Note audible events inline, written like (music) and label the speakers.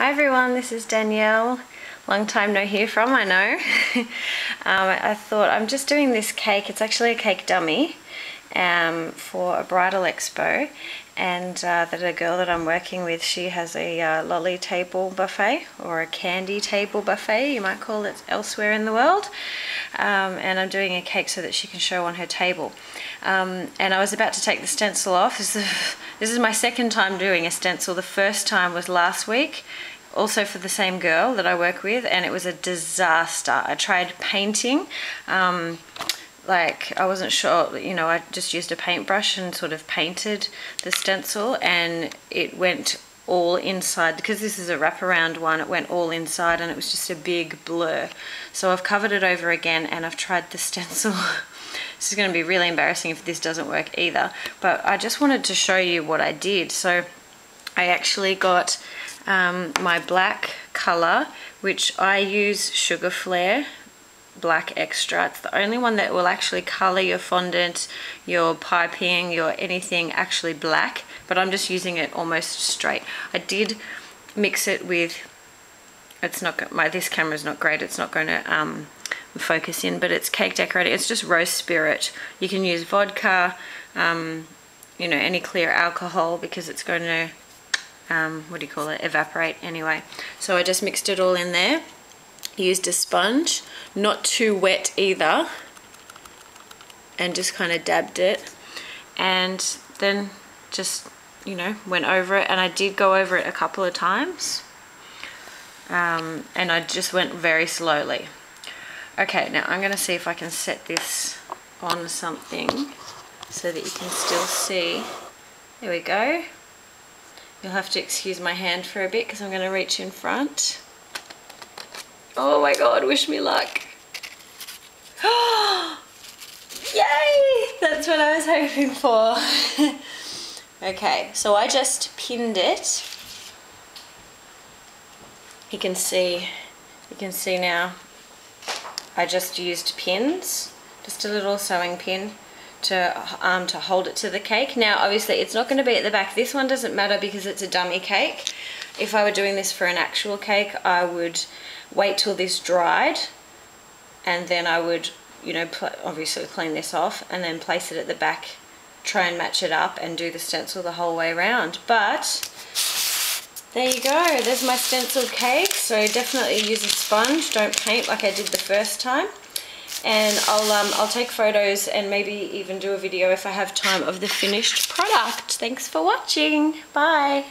Speaker 1: Hi everyone, this is Danielle. Long time no hear from, I know. (laughs) um, I thought I'm just doing this cake. It's actually a cake dummy um, for a bridal expo and uh, that a girl that I'm working with, she has a uh, lolly table buffet or a candy table buffet, you might call it elsewhere in the world. Um, and I'm doing a cake so that she can show on her table. Um, and I was about to take the stencil off. This is, this is my second time doing a stencil. The first time was last week also for the same girl that I work with and it was a disaster. I tried painting um, like I wasn't sure you know I just used a paintbrush and sort of painted the stencil and it went all inside because this is a wraparound one it went all inside and it was just a big blur. So I've covered it over again and I've tried the (laughs) stencil. This is going to be really embarrassing if this doesn't work either but I just wanted to show you what I did. So I actually got um, my black color, which I use Sugarflair black extra. It's the only one that will actually color your fondant, your piping, your anything actually black, but I'm just using it almost straight. I did mix it with, it's not, my this camera is not great, it's not going to um, focus in, but it's cake decorating. It's just rose spirit. You can use vodka, um, you know, any clear alcohol because it's going to um, what do you call it, evaporate anyway. So I just mixed it all in there, used a sponge, not too wet either, and just kind of dabbed it. And then just, you know, went over it. And I did go over it a couple of times. Um, and I just went very slowly. Okay, now I'm going to see if I can set this on something so that you can still see. There we go. You'll have to excuse my hand for a bit because I'm going to reach in front. Oh my god, wish me luck. (gasps) Yay! That's what I was hoping for. (laughs) okay, so I just pinned it. You can see, you can see now, I just used pins, just a little sewing pin to, um, to hold it to the cake. Now obviously it's not going to be at the back. This one doesn't matter because it's a dummy cake. If I were doing this for an actual cake I would wait till this dried and then I would you know obviously clean this off and then place it at the back try and match it up and do the stencil the whole way around but there you go there's my stencil cake so definitely use a sponge don't paint like I did the first time and I'll, um, I'll take photos and maybe even do a video if I have time of the finished product. Thanks for watching. Bye.